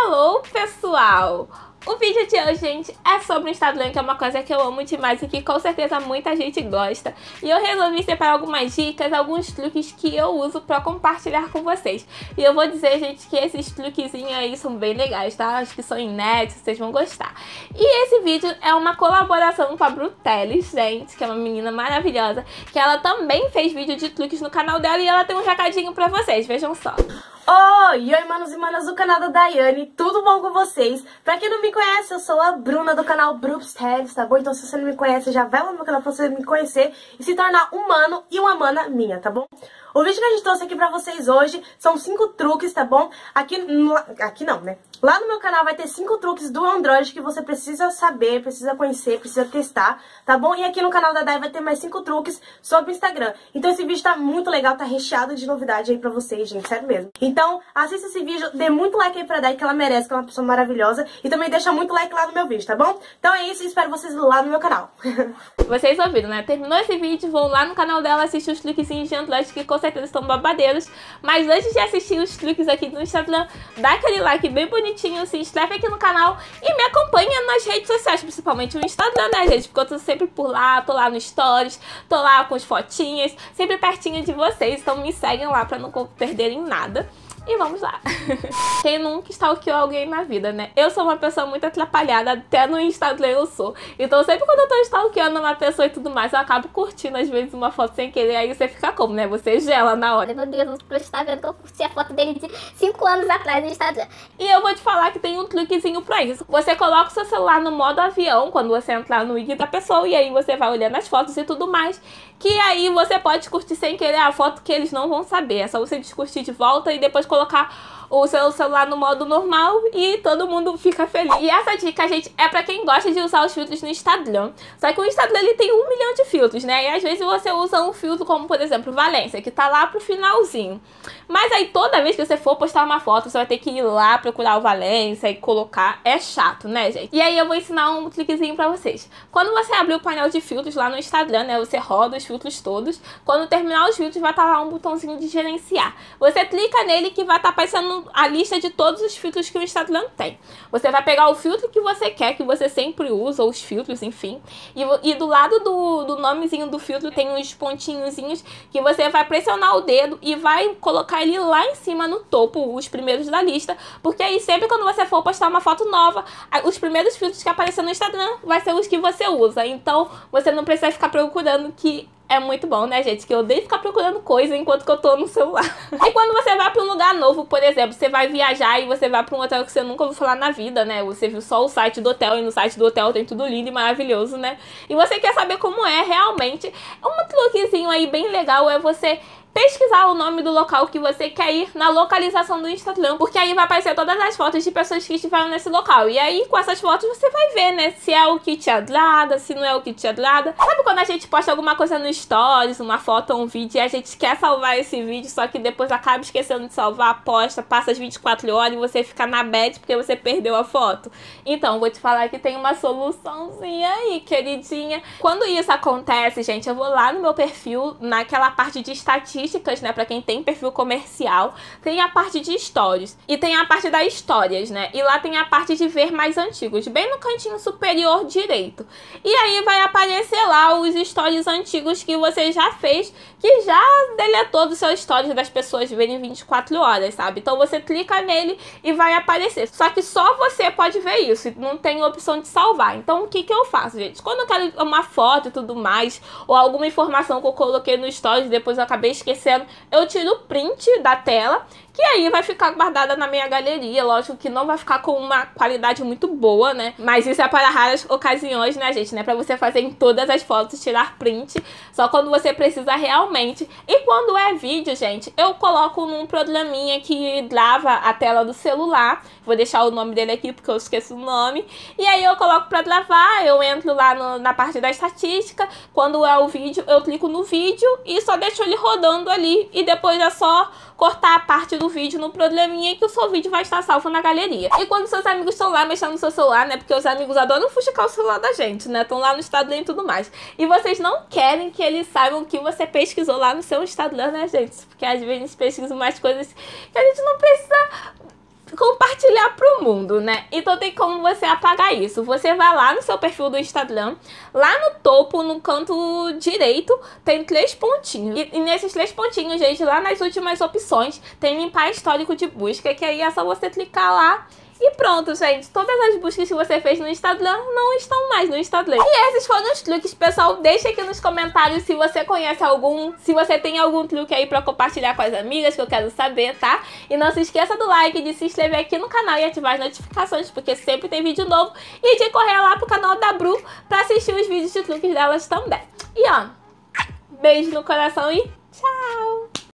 Hello, pessoal! O vídeo de hoje, gente, é sobre o Instagram, que é uma coisa que eu amo demais e que com certeza muita gente gosta. E eu resolvi separar algumas dicas, alguns truques que eu uso pra compartilhar com vocês. E eu vou dizer, gente, que esses truquezinhos aí são bem legais, tá? Acho que são inéditos, vocês vão gostar. E esse vídeo é uma colaboração com a Brutelis, gente, que é uma menina maravilhosa, que ela também fez vídeo de truques no canal dela e ela tem um recadinho pra vocês, vejam só. Oi, oi, manos e manas do canal da Daiane, tudo bom com vocês? Pra quem não me conhece, eu sou a Bruna do canal Tales, tá bom? Então se você não me conhece, já vai lá no meu canal pra você me conhecer e se tornar um mano e uma mana minha, tá bom? O vídeo que a gente trouxe aqui pra vocês hoje são cinco truques, tá bom? Aqui, aqui não, né? Lá no meu canal vai ter cinco truques do Android que você precisa saber, precisa conhecer, precisa testar, tá bom? E aqui no canal da Dai vai ter mais cinco truques sobre o Instagram. Então esse vídeo tá muito legal, tá recheado de novidade aí pra vocês, gente, sério mesmo. Então assista esse vídeo, dê muito like aí pra Dai, que ela merece, que é uma pessoa maravilhosa. E também deixa muito like lá no meu vídeo, tá bom? Então é isso, espero vocês lá no meu canal. vocês ouviram, né? Terminou esse vídeo, vão lá no canal dela assistir os truquezinhos de Android que com certeza estão babadeiros. Mas antes de assistir os truques aqui do Instagram, dá aquele like bem bonitinho, se inscreve aqui no canal e me acompanha nas redes sociais, principalmente no Instagram, né, gente? Porque eu tô sempre por lá, tô lá no Stories, tô lá com as fotinhas, sempre pertinho de vocês, então me seguem lá pra não perderem nada. E vamos lá. Quem nunca stalkeou alguém na vida, né? Eu sou uma pessoa muito atrapalhada, até no Instagram eu sou. Então sempre quando eu tô stalkeando uma pessoa e tudo mais, eu acabo curtindo às vezes uma foto sem querer, aí você fica como, né? Você gela na hora. Meu Deus, o está vendo que eu curti a foto dele de 5 anos atrás no Instagram. E eu vou te falar que tem um truquezinho pra isso. Você coloca o seu celular no modo avião quando você entrar no IG da pessoa e aí você vai olhando as fotos e tudo mais. Que aí você pode curtir sem querer a foto que eles não vão saber. É só você descurtir de volta e depois colocar o seu celular no modo normal e todo mundo fica feliz. E essa dica, gente, é pra quem gosta de usar os filtros no Instagram. Só que o Instagram, ele tem um milhão de filtros, né? E às vezes você usa um filtro como, por exemplo, Valência, que tá lá pro finalzinho. Mas aí toda vez que você for postar uma foto, você vai ter que ir lá procurar o Valência e colocar. É chato, né, gente? E aí eu vou ensinar um cliquezinho pra vocês. Quando você abrir o painel de filtros lá no Instagram, né? Você roda os filtros todos. Quando terminar os filtros, vai estar tá lá um botãozinho de gerenciar. Você clica nele que vai estar tá aparecendo a lista de todos os filtros que o Instagram tem. Você vai pegar o filtro que você quer, que você sempre usa, ou os filtros, enfim. E, e do lado do, do nomezinho do filtro tem uns pontinhozinhos que você vai pressionar o dedo e vai colocar ele lá em cima no topo, os primeiros da lista. Porque aí sempre quando você for postar uma foto nova, os primeiros filtros que aparecer no Instagram vai ser os que você usa. Então você não precisa ficar procurando que é muito bom, né, gente? Que eu odeio ficar procurando coisa enquanto que eu tô no celular. e quando você vai pra um lugar novo, por exemplo, você vai viajar e você vai pra um hotel que você nunca ouviu falar na vida, né? Você viu só o site do hotel e no site do hotel tem tudo lindo e maravilhoso, né? E você quer saber como é realmente. Um truquezinho aí bem legal é você pesquisar o nome do local que você quer ir na localização do Instagram, porque aí vai aparecer todas as fotos de pessoas que estiveram nesse local. E aí, com essas fotos, você vai ver, né, se é o que te agrada, se não é o que te agrada. Sabe quando a gente posta alguma coisa no Stories, uma foto ou um vídeo, e a gente quer salvar esse vídeo, só que depois acaba esquecendo de salvar, aposta, passa as 24 horas e você fica na bad porque você perdeu a foto? Então, vou te falar que tem uma soluçãozinha aí, queridinha. Quando isso acontece, gente, eu vou lá no meu perfil, naquela parte de estatística estatísticas, né, para quem tem perfil comercial, tem a parte de stories e tem a parte das histórias, né? E lá tem a parte de ver mais antigos, bem no cantinho superior direito. E aí vai aparecer lá os stories antigos que você já fez, que já deletou dos seus stories das pessoas verem 24 horas, sabe? Então você clica nele e vai aparecer. Só que só você pode ver isso, não tem opção de salvar. Então o que que eu faço, gente? Quando eu quero uma foto e tudo mais, ou alguma informação que eu coloquei no stories depois eu acabei esquecendo, eu tiro o print da tela que aí vai ficar guardada na minha galeria. Lógico que não vai ficar com uma qualidade muito boa, né? Mas isso é para raras ocasiões, né, gente? É pra você fazer em todas as fotos, tirar print, só quando você precisa realmente. E quando é vídeo, gente, eu coloco num programinha que grava a tela do celular. Vou deixar o nome dele aqui porque eu esqueço o nome. E aí eu coloco pra gravar, eu entro lá no, na parte da estatística. Quando é o vídeo, eu clico no vídeo e só deixo ele rodando ali. E depois é só cortar a parte do vídeo no probleminha que o seu vídeo vai estar salvo na galeria. E quando seus amigos estão lá mexendo no seu celular, né? Porque os amigos adoram fuxicar o celular da gente, né? Estão lá no Instagram e tudo mais. E vocês não querem que eles saibam que você pesquisou lá no seu Instagram, né, gente? Porque às vezes pesquisa umas coisas que a gente não precisa compartilhar pro mundo, né? Então tem como você apagar isso. Você vai lá no seu perfil do Instagram, lá no topo, no canto direito, tem três pontinhos. E, e nesses três pontinhos, gente, lá nas últimas opções, tem limpar histórico de busca, que aí é só você clicar lá e pronto, gente. Todas as buscas que você fez no Instagram não estão mais no Instagram. E esses foram os truques, pessoal. Deixa aqui nos comentários se você conhece algum, se você tem algum truque aí pra compartilhar com as amigas, que eu quero saber, tá? E não se esqueça do like, de se inscrever aqui no canal e ativar as notificações, porque sempre tem vídeo novo. E de correr lá pro canal da Bru pra assistir os vídeos de truques delas também. E ó, beijo no coração e tchau!